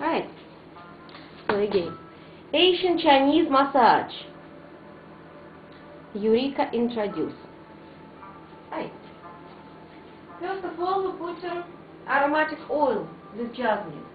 Right. So again, Asian Chinese massage. Eureka introduce. Right. First of all, we put some aromatic oil with jasmine.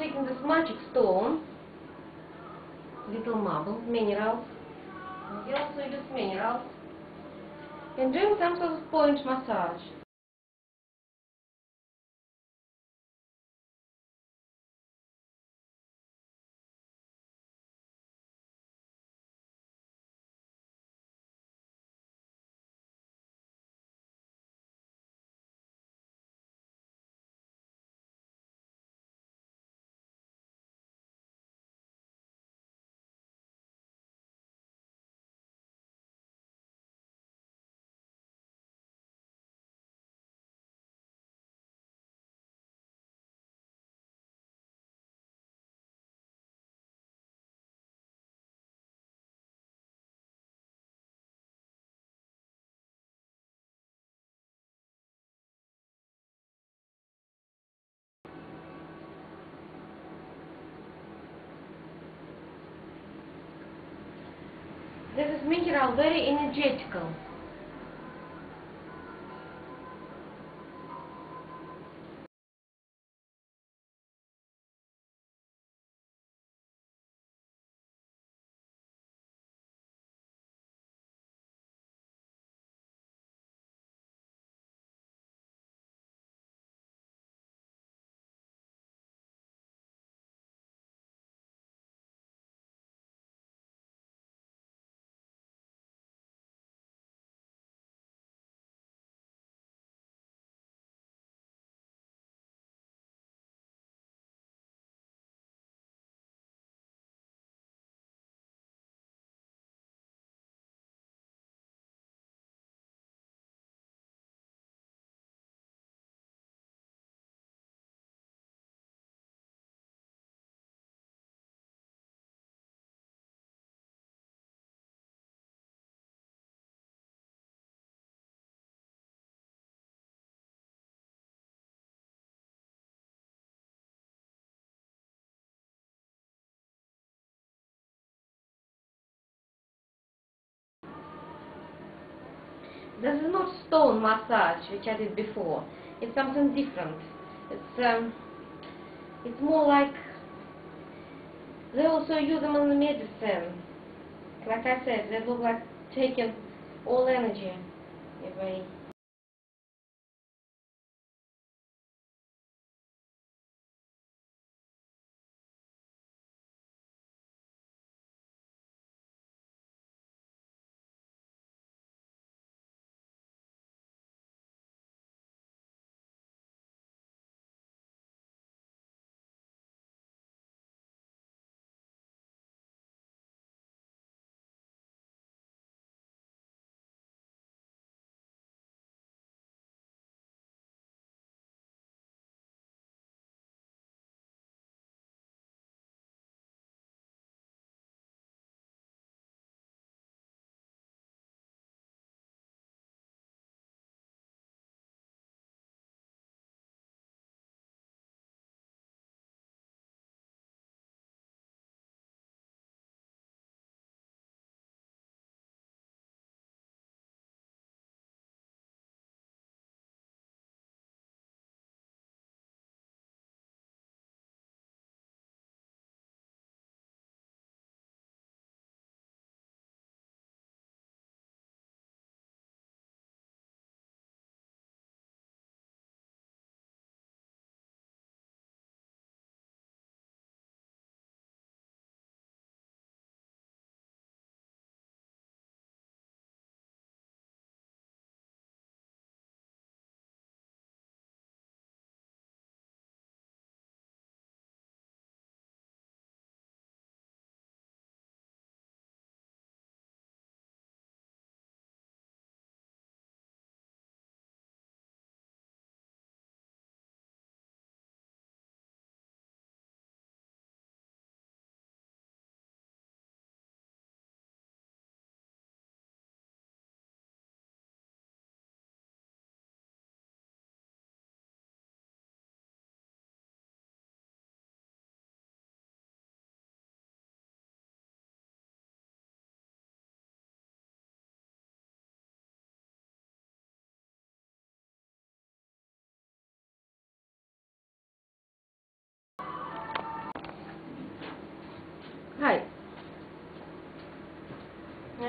Taking this magic stone, little marble, minerals, also use minerals, and doing some sort of point massage. This is mineral, very energetical. This is not stone massage, which I did before. It's something different. It's um, it's more like they also use them in the medicine. Like I said, they look like taking all energy away.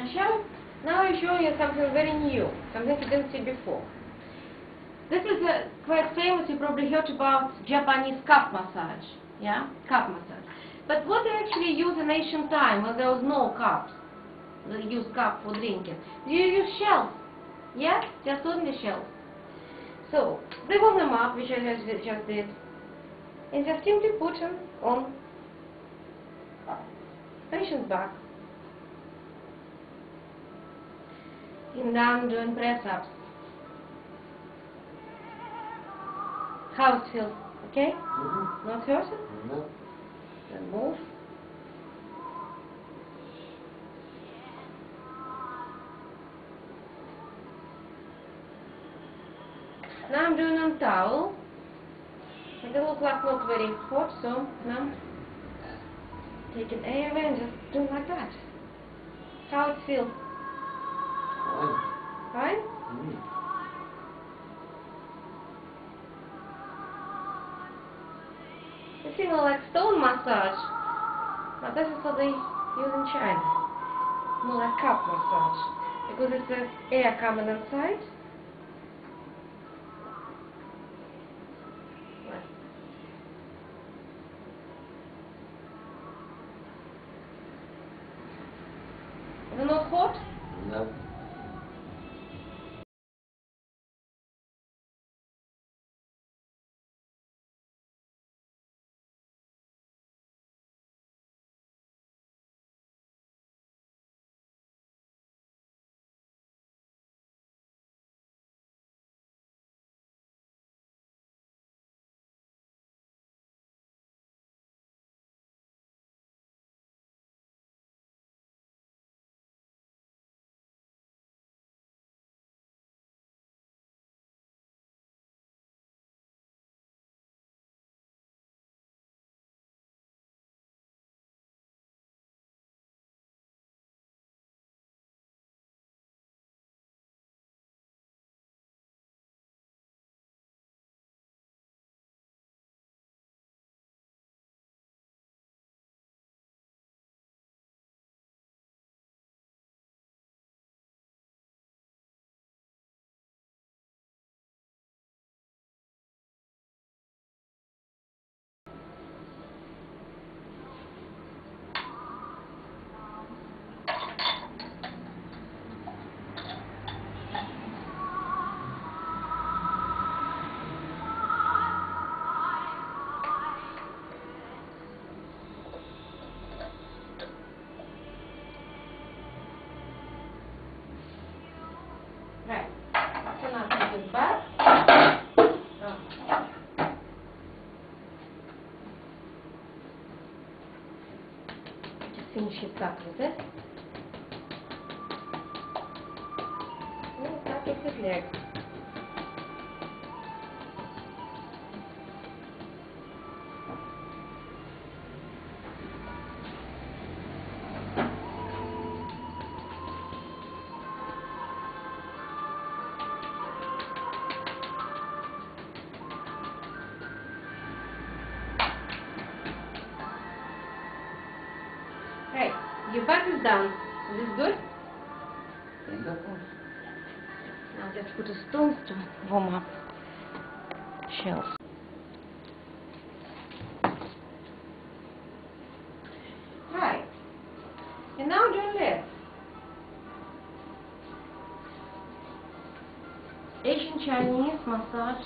Now, now I'm showing you something very new, something you didn't see before. This is a quite famous, you probably heard about Japanese cup massage, yeah, cup massage. But what they actually use in ancient time when there was no cups, they used cup for drinking. You use shells, yeah, just only shells. So, they warm them up, which I just, just did, and just simply put them on patient's back. And I'm doing press ups. How it feels, okay? Mhm. Not hurting? No. Then move. Now I'm doing on towel. It looks like not very hot, so now taking air away and just doing like that. How it feel? Fine? Mhm. It's feel like stone massage. But this is what they use in China. More like cup massage. Because it's the air coming inside. So now take it back. Oh. Just finish it back with it. Oh, that is now do this. Asian Chinese massage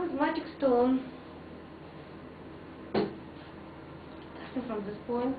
legs. magic stone. Starting from this point.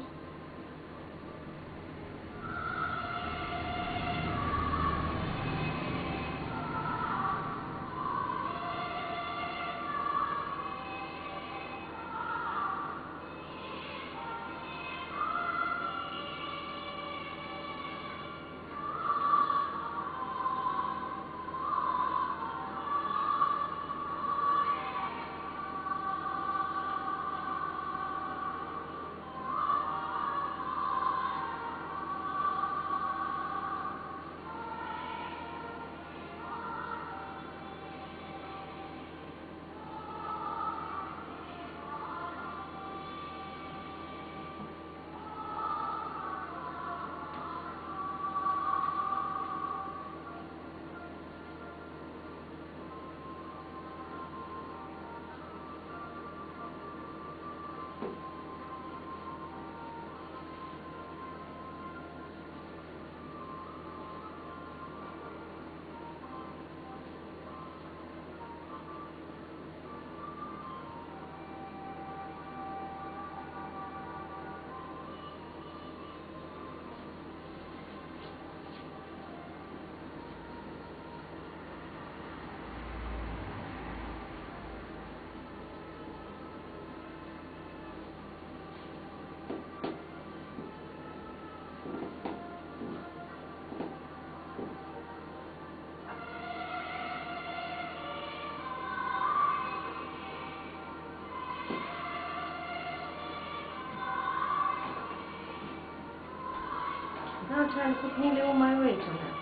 Trying to put nearly all my weight on it.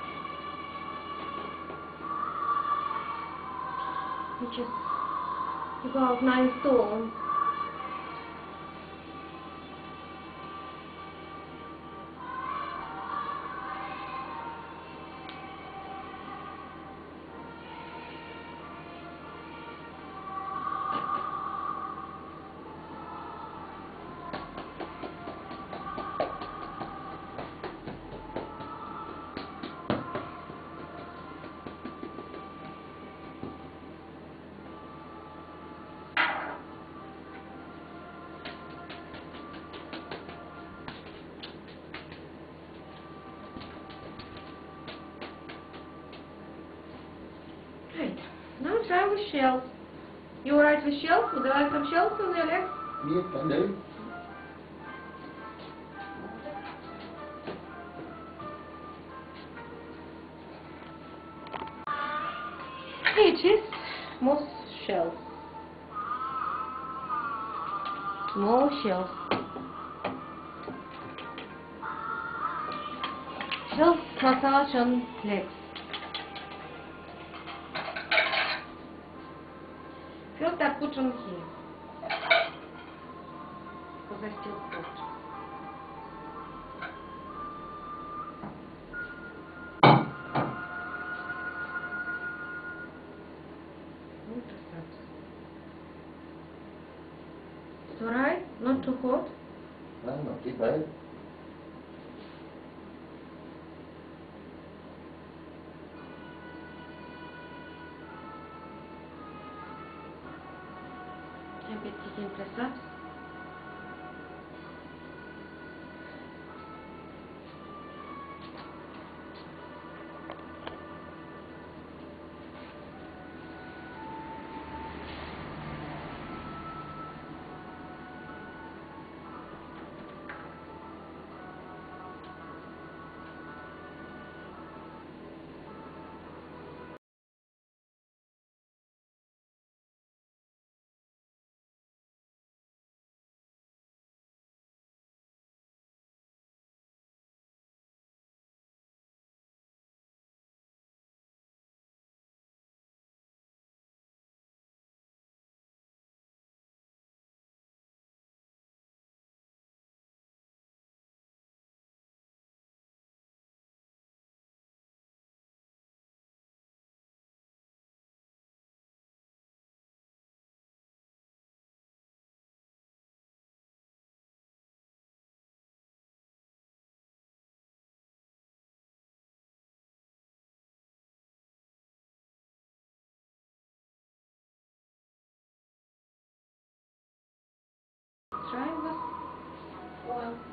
Which is about nine stones. Yeah, can do. Peaches. More shells. More shells. Massage on legs. First I put on here. Because I Well.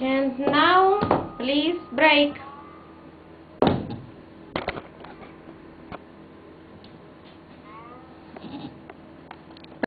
And now, please break.